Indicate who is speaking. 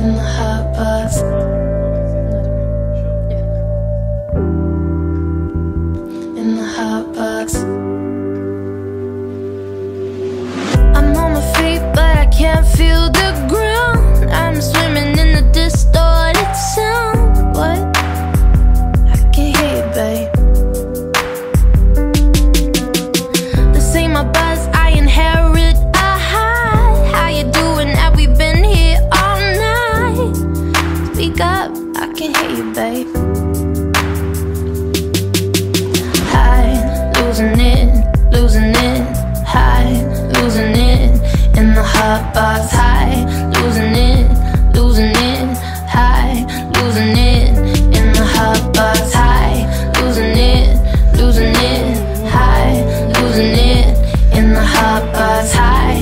Speaker 1: in the. wake up, I can hear you, babe. Hide, losing it, losing it. High, losing it. In the hot box High, losing it, losing it. High, losing it. In the hot box High, losing it, losing it. High, losing it. In the hot box High.